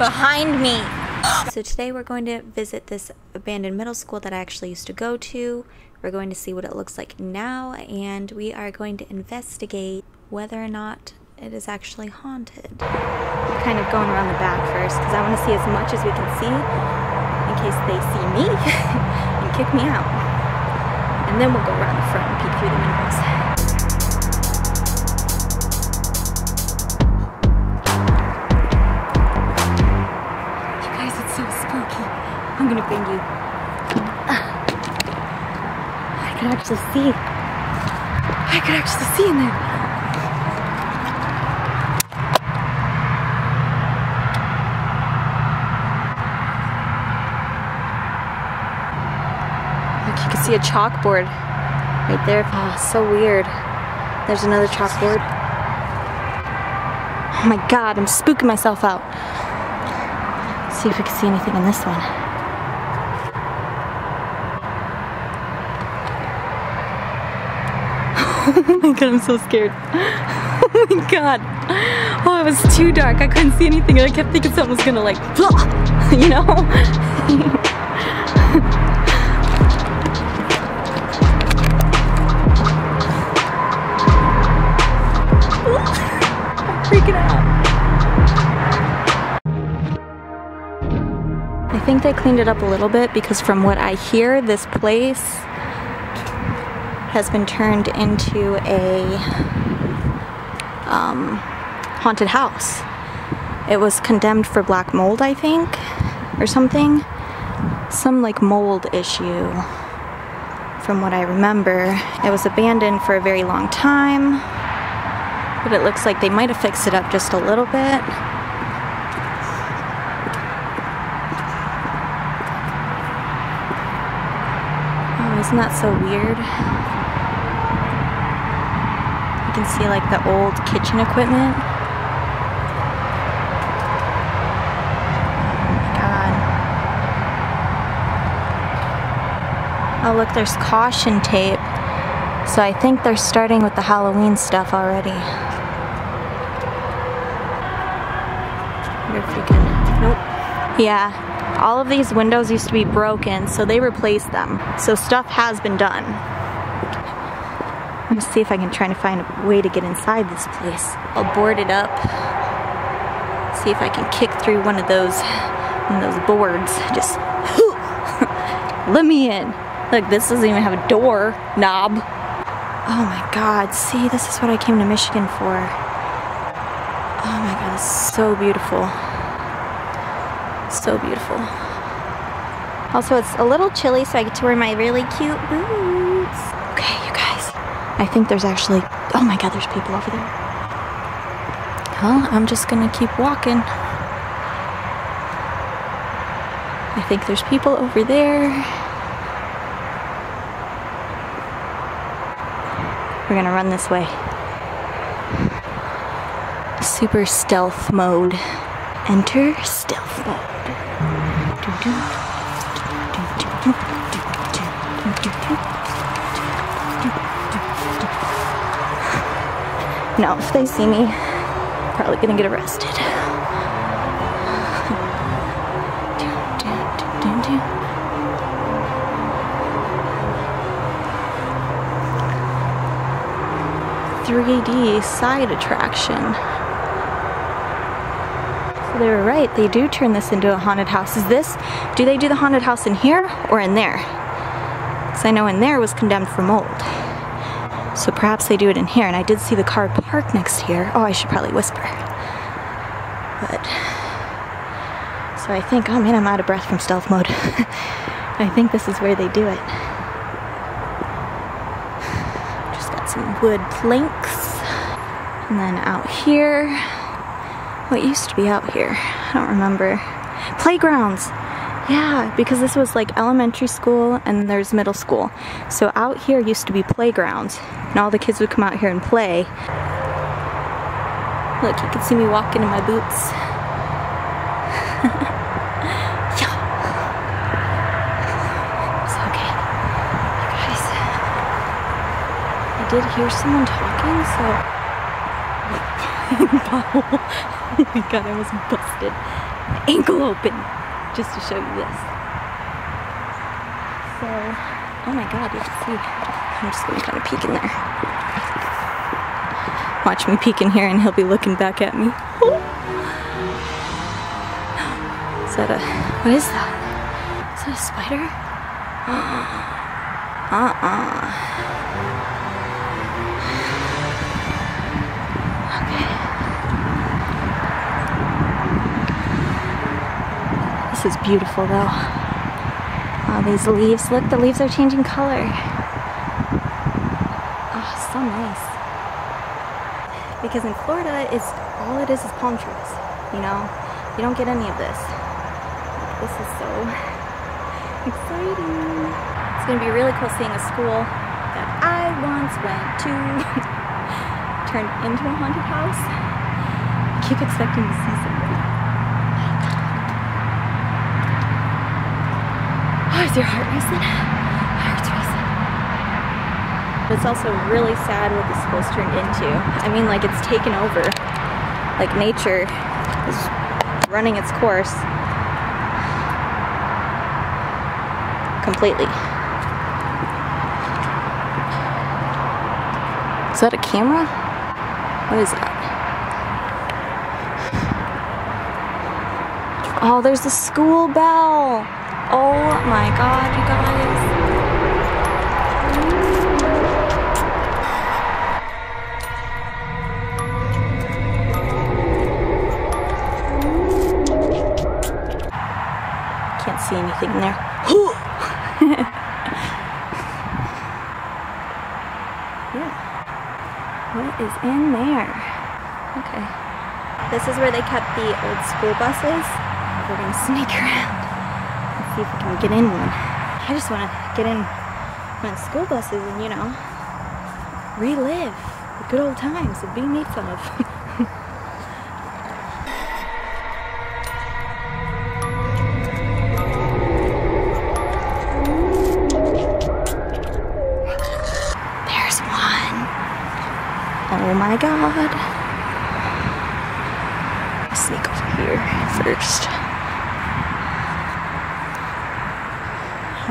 behind me. So today we're going to visit this abandoned middle school that I actually used to go to. We're going to see what it looks like now and we are going to investigate whether or not it is actually haunted. I'm kind of going around the back first because I want to see as much as we can see in case they see me and kick me out. And then we'll go around the front and peek through the windows. Actually see. I can actually see in there. Look, you can see a chalkboard right there. Ah, so weird. There's another chalkboard. Oh my god, I'm spooking myself out. See if we can see anything in this one. Oh my god, I'm so scared. Oh my god. Oh, it was too dark. I couldn't see anything and I kept thinking something was gonna like, you know? I'm freaking out. I think they cleaned it up a little bit because from what I hear, this place has been turned into a um, haunted house. It was condemned for black mold, I think, or something. Some like mold issue, from what I remember. It was abandoned for a very long time, but it looks like they might have fixed it up just a little bit. Oh, isn't that so weird? Can see like the old kitchen equipment. Oh. Oh look, there's caution tape. So I think they're starting with the Halloween stuff already. Can. Nope. Yeah, all of these windows used to be broken, so they replaced them. So stuff has been done. I'm gonna see if I can try to find a way to get inside this place. I'll board it up. See if I can kick through one of those one of those boards. Just let me in. Look, this doesn't even have a door knob. Oh my god, see, this is what I came to Michigan for. Oh my god, it's so beautiful. So beautiful. Also, it's a little chilly, so I get to wear my really cute boots. I think there's actually. Oh my god, there's people over there. Well, I'm just gonna keep walking. I think there's people over there. We're gonna run this way. Super stealth mode. Enter stealth mode. No, if they see me, probably gonna get arrested. Three D side attraction. So they were right. They do turn this into a haunted house. Is this? Do they do the haunted house in here or in there? Because I know in there was condemned for mold. So perhaps they do it in here. And I did see the car parked next here. Oh, I should probably whisper. But. So I think, oh man, I'm out of breath from stealth mode. I think this is where they do it. Just got some wood planks. And then out here. What used to be out here? I don't remember. Playgrounds! Yeah, because this was like elementary school and there's middle school. So out here used to be playgrounds, and all the kids would come out here and play. Look, you can see me walking in my boots. yeah. It's okay. Guys, I did hear someone talking, so. oh my god, I was busted. ankle open just to show you this. So, oh my god, you can see. I'm just gonna kind of peek in there. Watch me peek in here and he'll be looking back at me. Is that a, what is that? Is that a spider? Uh-uh. This is beautiful though. All these leaves, look, the leaves are changing color. Oh, so nice. Because in Florida, it's all it is is palm trees, you know? You don't get any of this. This is so exciting. It's gonna be really cool seeing a school that I once went to turn into a haunted house. I keep expecting to see something. Oh, is your heart racing? Heart's racing. It's also really sad what the school's turned into. I mean, like, it's taken over. Like, nature is running its course. completely. Is that a camera? What is that? Oh, there's the school bell. Oh my god, you guys. Can't see anything in there. yeah. What is in there? Okay. This is where they kept the old school buses. We're gonna sneak around see if we can get in one. I just wanna get in the school buses and, you know, relive the good old times of being made fun of. Them. There's one. Oh my god. Sneak over here first.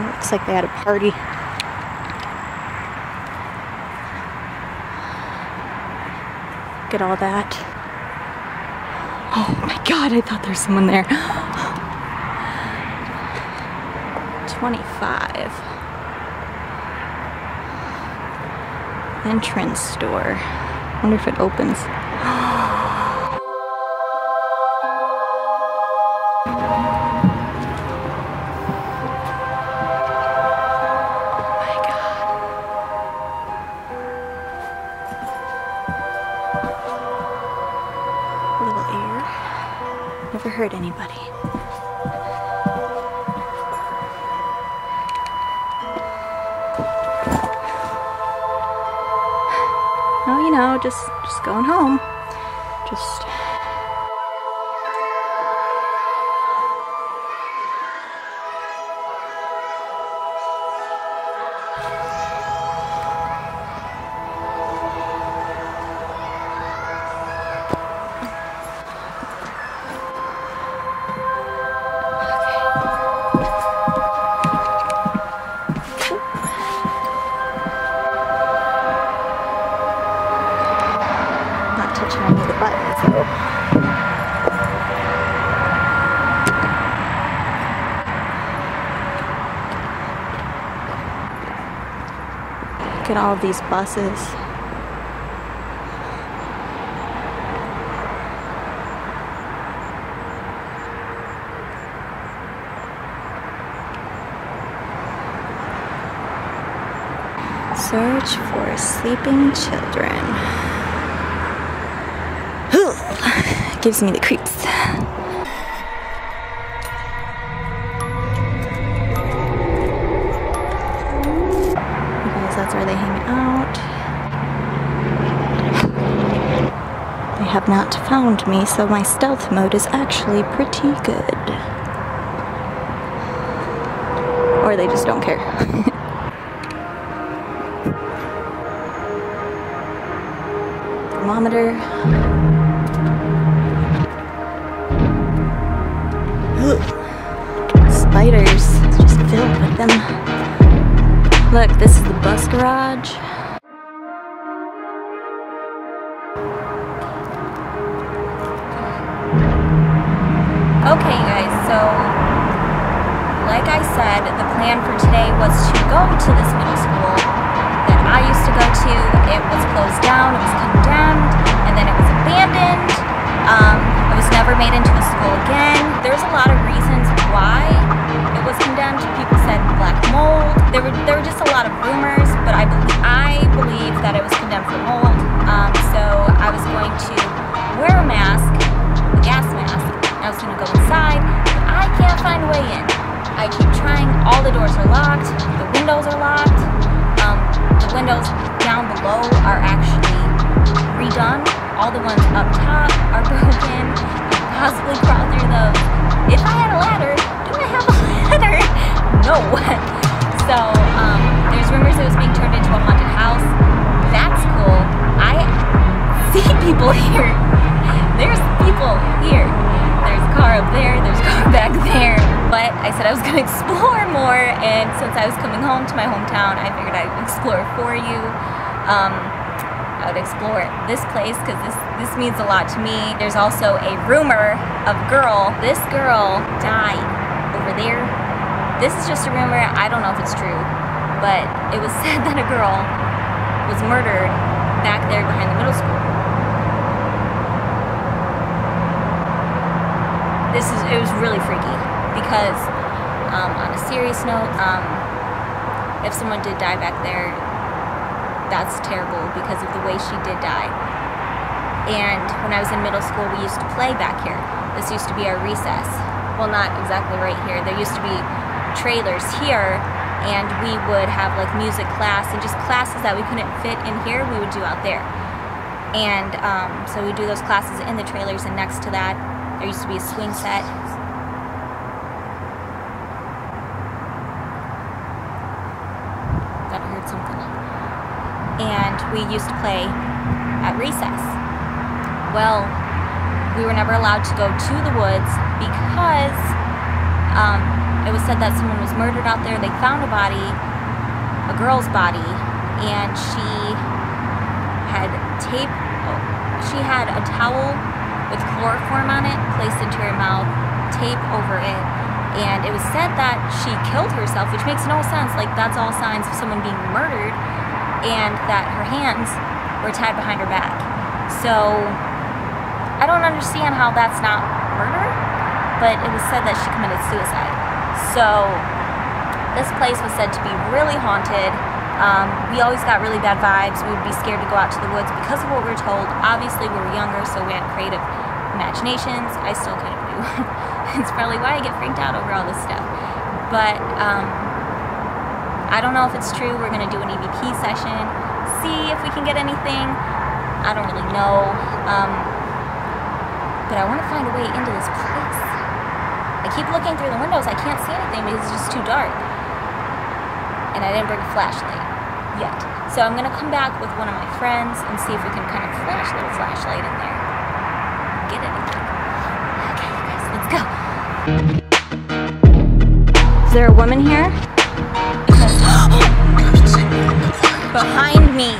Oh, looks like they had a party. Look at all that. Oh my god, I thought there was someone there. 25. Entrance store. wonder if it opens. Hurt anybody. Oh, you know, just just going home. Look at all these buses. Search for sleeping children. Gives me the creeps. Not found me, so my stealth mode is actually pretty good. Or they just don't care. Thermometer. spiders. It's just filled with them. Look, this is the bus garage. Plan for today was to go to this middle school that I used to go to. It was closed down, it was condemned, and then it was abandoned. Um, it was never made into a school again. There's a lot of reasons why it was condemned. People said black mold. There were there were just a lot of rumors, but I believe I believe that it was condemned for mold. Um, so I was going to wear a mask, a gas mask. I was going to go inside, but I can't find a way in. I keep trying. All the doors are locked. The windows are locked. Um, the windows down below are actually redone. All the ones up top are broken. Possibly crawl through those. If I had a ladder, do I have a ladder? No. So um, there's rumors it was being turned into a haunted house. That's cool. I see people here. There's people here. There's a car up there. There's a car back there. But I said I was gonna explore and since I was coming home to my hometown, I figured I'd explore for you. Um, I would explore this place because this this means a lot to me. There's also a rumor of girl. This girl died over there. This is just a rumor. I don't know if it's true, but it was said that a girl was murdered back there behind the middle school. This is it was really freaky because um, on a serious note, um, if someone did die back there, that's terrible because of the way she did die. And when I was in middle school, we used to play back here. This used to be our recess. Well, not exactly right here. There used to be trailers here, and we would have like music class and just classes that we couldn't fit in here, we would do out there. And um, so we do those classes in the trailers, and next to that, there used to be a swing set. Thought I heard something. And we used to play at recess. Well, we were never allowed to go to the woods because um, it was said that someone was murdered out there. They found a body, a girl's body, and she had tape. She had a towel with chloroform on it placed into her mouth, tape over it, and it was said that she killed herself, which makes no sense. Like that's all signs of someone being murdered, and that her hands were tied behind her back. So I don't understand how that's not murder, but it was said that she committed suicide. So this place was said to be really haunted. Um, we always got really bad vibes. We would be scared to go out to the woods because of what we were told. Obviously, we were younger, so we had creative imaginations. I still kind of do. it's probably why I get freaked out over all this stuff. But um, I don't know if it's true. We're going to do an EVP session, see if we can get anything. I don't really know. Um, but I want to find a way into this place. I keep looking through the windows. I can't see anything because it's just too dark. And I didn't bring a flashlight yet. So I'm going to come back with one of my friends and see if we can kind of flash a little flashlight in there. Get anything. Okay, guys, let's go. Is there a woman here? Behind me.